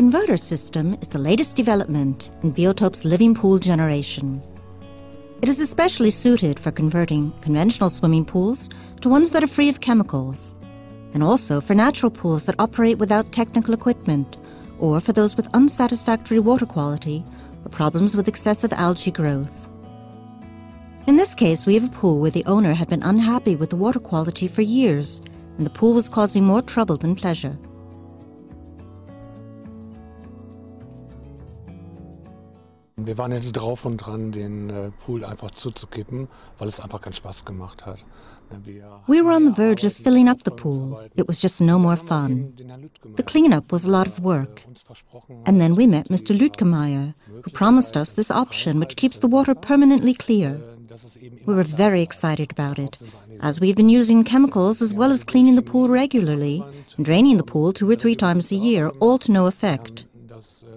converter system is the latest development in Biotop's living pool generation. It is especially suited for converting conventional swimming pools to ones that are free of chemicals, and also for natural pools that operate without technical equipment, or for those with unsatisfactory water quality or problems with excessive algae growth. In this case, we have a pool where the owner had been unhappy with the water quality for years, and the pool was causing more trouble than pleasure. Wir waren jetzt drauf und dran, den äh, Pool einfach zuzukippen, weil es einfach keinen Spaß gemacht hat. We were on the verge of filling up the pool. It was just no more fun. The cleanup was a lot of work. And then we met Mr. Lütkemeyer, who promised us this option which keeps the water permanently clear. We were very excited about it, as we've been using chemicals as well as cleaning the pool regularly and draining the pool two or three times a year, all to no effect.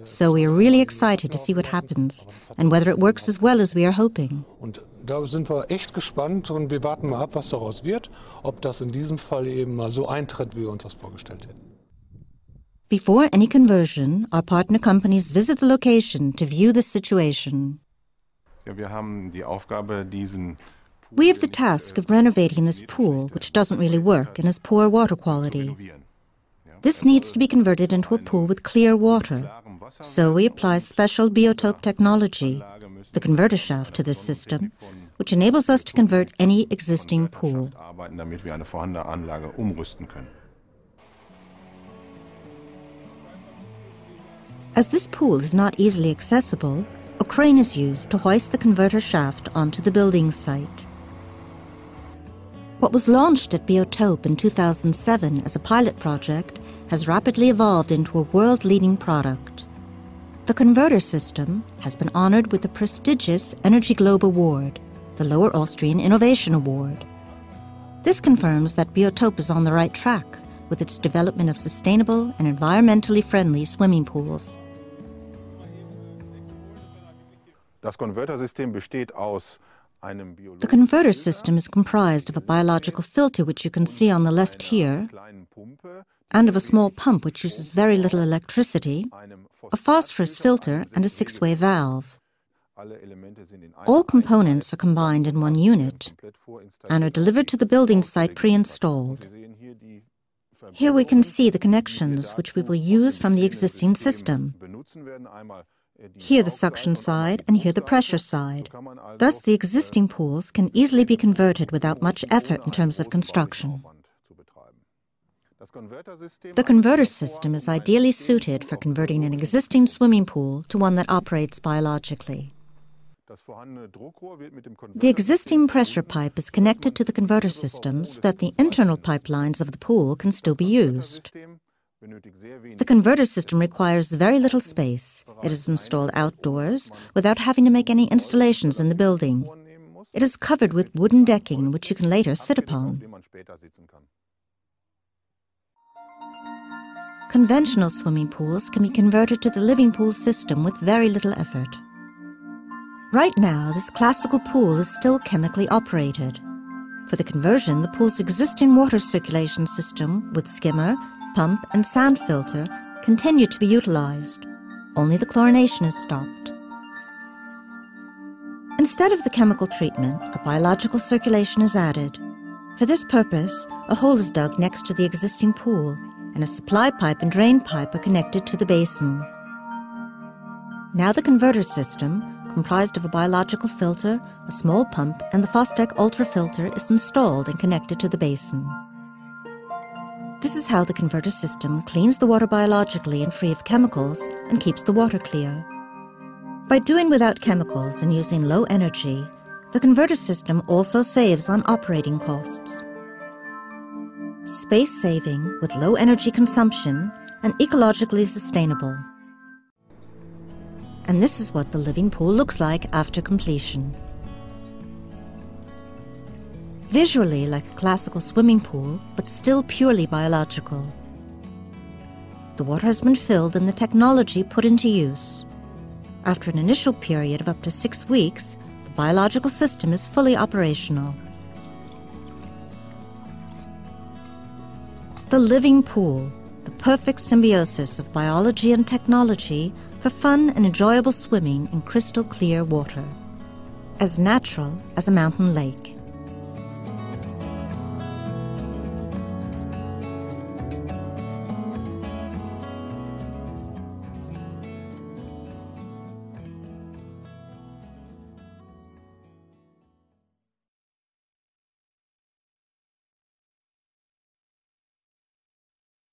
So we are really excited to see what happens and whether it works as well as we are hoping. Und da sind wir echt gespannt und wir warten mal ab, was daraus wird, ob das in diesem Fall eben mal so eintritt, wie wir uns das vorgestellt hätten. Before any conversion, our partner companies visit the location to view the situation. Ja, wir haben die Aufgabe, diesen We have the task of renovating this pool, which doesn't really work and has poor water quality. This needs to be converted into a pool with clear water. So we apply special biotope technology, the converter shaft, to this system, which enables us to convert any existing pool. As this pool is not easily accessible, a crane is used to hoist the converter shaft onto the building site. What was launched at Biotop in 2007 as a pilot project has rapidly evolved into a world-leading product. The converter system has been honored with the prestigious Energy Globe Award, the Lower Austrian Innovation Award. This confirms that Biotop is on the right track with its development of sustainable and environmentally friendly swimming pools. Das Konvertersystem besteht aus The converter system is comprised of a biological filter, which you can see on the left here, and of a small pump which uses very little electricity, a phosphorus filter, and a six way valve. Alle Elemente sind in einer All components are combined in one unit and are delivered to the building site pre installed. Sie sehen hier die Here we can see the connections which we will use from the existing system. Here the suction side and here the pressure side. Thus, the existing pools can easily be converted without much effort in terms of construction. The converter system is ideally suited for converting an existing swimming pool to one that operates biologically. The existing pressure pipe is connected to the converter system so that the internal pipelines of the pool can still be used. The converter system requires very little space. It is installed outdoors without having to make any installations in the building. It is covered with wooden decking which you can later sit upon. dem man später sitzen kann. Conventional swimming pools can be converted to the living pool system with very little effort. Right now, this classical pool is still chemically operated. For the conversion, the pool's existing water circulation system with skimmer, pump, and sand filter continue to be utilized. Only the chlorination is stopped. Instead of the chemical treatment, a biological circulation is added. For this purpose, a hole is dug next to the existing pool, and a supply pipe and drain pipe are connected to the basin. Now the converter system, comprised of a biological filter, a small pump, and the PhosTec Ultra filter, is installed and connected to the basin. This is how the converter system cleans the water biologically and free of chemicals and keeps the water clear. By doing without chemicals and using low energy, the converter system also saves on operating costs. Space saving with low energy consumption and ecologically sustainable. And this is what the living pool looks like after completion. Visually like a classical swimming pool, but still purely biological. The water has been filled and the technology put into use. After an initial period of up to six weeks, the biological system is fully operational. The living pool, the perfect symbiosis of biology and technology for fun and enjoyable swimming in crystal clear water. As natural as a mountain lake.